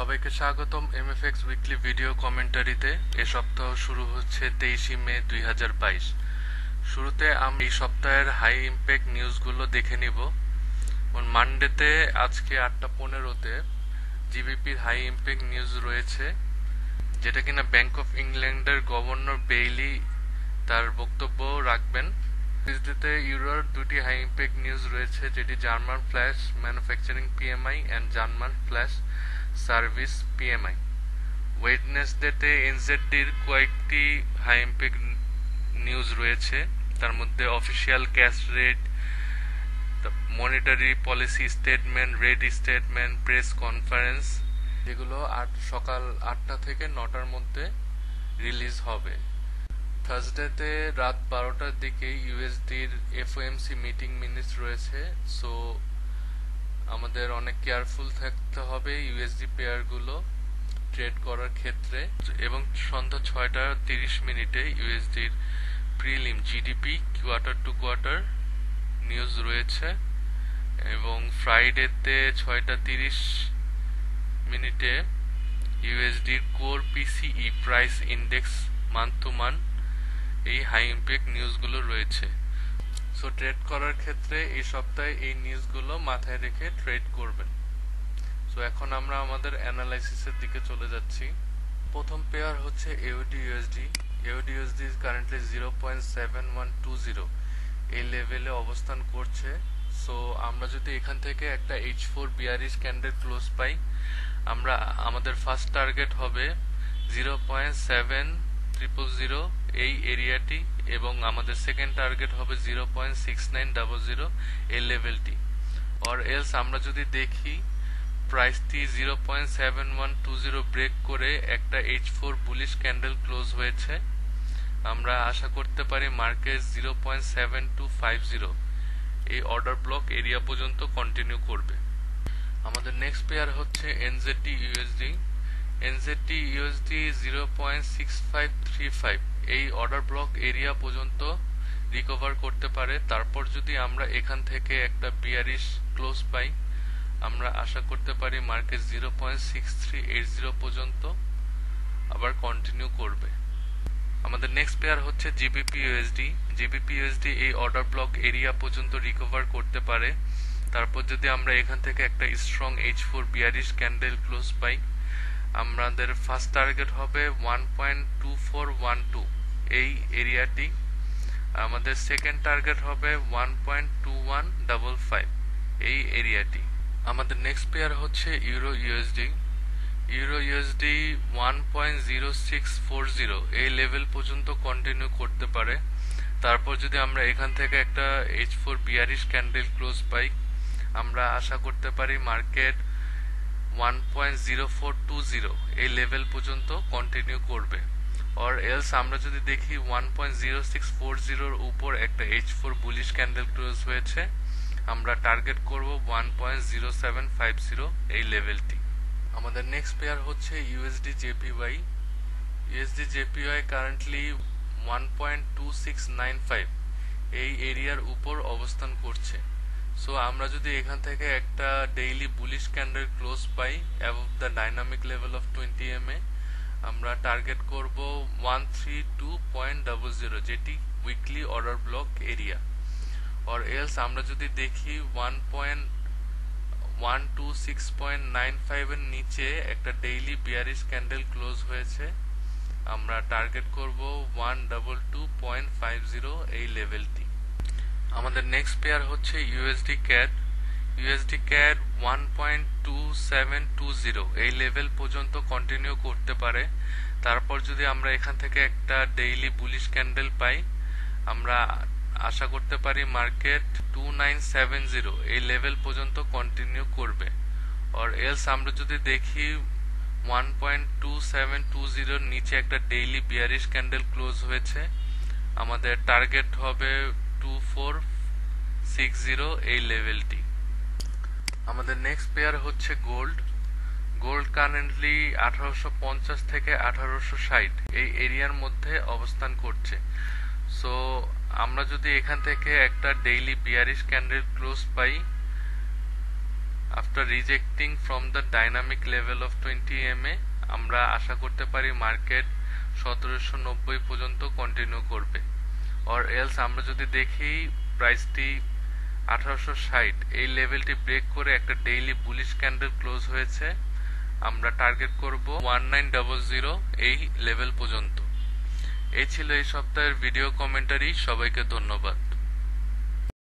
সবাইকে স্বাগতম এমএফএক্স weekly video কমেন্টারিতে এ সপ্তাহ শুরু হচ্ছে তেইশে মে দুই হাজার বাইশ। শুরুতে আমি এই সপ্তাহের হাই ইম্প্যাক্ট নিউজগুলো দেখে নিব। মানডেতে আজকে আটটা পনেরোতে জিবিপির হাই ইম্প্যাক্ট নিউজ রয়েছে, যেটা কিনা ব্যাংক অফ ইংল্যান্ডের গভর্নর বেইলি তার বক্তব্য রাখবেন। টিউজডেতে ইউরোর দুটি হাই ইম্প্যাক্ট নিউজ রয়েছে, যেটি German flash manufacturing PMI and German flash service PMI. ওয়েডনেসডেতে এনজেডডির কয়েকটি হাই ইম্প্যাক্ট নিউজ রয়েছে। তার মধ্যে official cash rate monetary policy statement rate statement press conference যেগুলো আট, সকাল আটটা থেকে নটার মধ্যে রিলিজ হবে। থার্সডেতে রাত বারোটার দিকে ইউএসডির এফওএমসি মিটিং মিনিটস রয়েছে। সো আমাদের অনেক কেয়ারফুল থাকতে হবে ইউএসডি পেয়ারগুলো ট্রেড করার ক্ষেত্রে। এবং সন্ধ্যা ছয়টা তিরিশ মিনিটে ইউএসডির prelim GDP quarter to quarter news রয়েছে। এবং ফ্রাইডেতে ছয়টা তিরিশ মিনিটে ইউএসডির core PCE price index month to month এই হাই ইম্প্যাক্ট নিউজগুলো রয়েছে। সো ট্রেড করার ক্ষেত্রে এই সপ্তাহে এই নিউজগুলো মাথায় রেখে ট্রেড করবেন। সো এখন আমরা আমাদের অ্যানালাইসিসের দিকে চলে যাচ্ছি। প্রথম পেয়ার হচ্ছে AUD USD AUD USD currently zero point seven one two zero এই লেভেলে অবস্থান করছে। সো আমরা যদি এখান থেকে একটা H four bearish candle close পাই, আমরা, আমাদের ফার্স্ট টার্গেট হবে zero point seven triple zero এই এরিয়াটি এবং আমাদের সেকেন্ড টার্গেট হবে zero point six nine double zero এই লেভেলটি অর এলস আমরা যদি দেখি প্রাইসটি zero point seven one two zero break করে একটা H four bullish candle close হয়েছে। আমরা আশা করতে পারি market zero point seven two five zero এই অর্ডার ব্লক এরিয়া পর্যন্ত কন্টিনিউ করবে। আমাদের নেক্সট পেয়ার হচ্ছে NZD USD NZD USD zero point six five three five এই অর্ডার ব্লক এরিয়া পর্যন্ত রিকভার করতে পারে। তারপর যদি আমরা এখান থেকে একটা বিয়ারিশ ক্লোজ পাই, আমরা আশা করতে পারি market zero point six three eight zero পর্যন্ত আবার কন্টিনিউ করবে। আমাদের নেক্সট পেয়ার হচ্ছে জিবিপি ইউএসডি জিবিপি ইউএসডি এই অর্ডার ব্লক এরিয়া পর্যন্ত রিকভার করতে পারে। তারপর যদি আমরা এখান থেকে একটা strong H four bearish candle close পাই আমাদের ফার্স্ট টার্গেট হবে one point two four one two এই এরিয়াটি। আমাদের সেকেন্ড টার্গেট হবে one point two one double five এই এরিয়াটি। আমাদের নেক্সট পেয়ার হচ্ছে euro USD euro USD one point zero six four zero এই লেভেল পর্যন্ত কন্টিনিউ করতে পারে। তারপর যদি আমরা এখান থেকে একটা H four bearish candle close পাই, আমরা আশা করতে পারি market one point zero four two zero এই লেভেল পর্যন্ত কন্টিনিউ করবে। অর এলস আমরা যদি দেখি one point zero six four জিরোর উপর একটা H four bullish candle close হয়েছে, আমরা টার্গেট করব one point zero seven five zero এই লেভেলটি আমাদের নেক্সট পেয়ার হচ্ছে USD JPY USD JPY currently one point two six nine five এই এরিয়ার উপর অবস্থান করছে। সো আমরা যদি এখান থেকে একটা daily bullish candle close pi above the dynamic level of twenty E M A আমরা টার্গেট করব one three two point double zero যেটি weekly order block area or else আমরা যদি দেখি one point one two six point nine ফাইভের নিচে একটা daily bearish candle close হয়েছে, আমরা টার্গেট করব one double two point five zero এই লেভেলটি আমাদের নেক্সট পেয়ার হচ্ছে USD CAD USD CAD one point two seven two zero এই লেভেল পর্যন্ত কন্টিনিউ করতে পারে। তারপর যদি আমরা এখান থেকে একটা ডেইলি বুলিশ ক্যান্ডেল পাই, আমরা আশা করতে পারি market two nine seven zero এই লেভেল পর্যন্ত কন্টিনিউ করবে। আর এলস আমরা যদি দেখি one point two seven two জিরোর নিচে একটা ডেইলি বিয়ারিশ ক্যান্ডেল ক্লোজ হয়েছে, আমাদের টার্গেট হবে টু ফোর সিক্স জিরো এই লেভেলটি আমাদের নেক্সট পেয়ার হচ্ছে গোল্ড গোল্ড কারেন্টলি আঠারোশো পঞ্চাশ থেকে আঠারোশো ষাট এই এরিয়ার মধ্যে অবস্থান করছে। সো আমরা যদি এখান থেকে একটা daily bearish candle close pi after rejecting from the dynamic level of twenty E M A, আমরা আশা করতে পারি মার্কেট সতেরোশো নব্বই পর্যন্ত কন্টিনিউ করবে। অর এলস আমরা যদি দেখি প্রাইসটি আঠারোশো ষাট, এই লেভেলটি ব্রেক করে একটা ডেইলি বুলিশ ক্যান্ডেল ক্লোজ হয়েছে। আমরা টার্গেট করব ওয়ান নাইন ডবল জিরো এই লেভেল পর্যন্ত। এই ছিল এই সপ্তাহের ভিডিও কমেন্টারি সবাইকে ধন্যবাদ।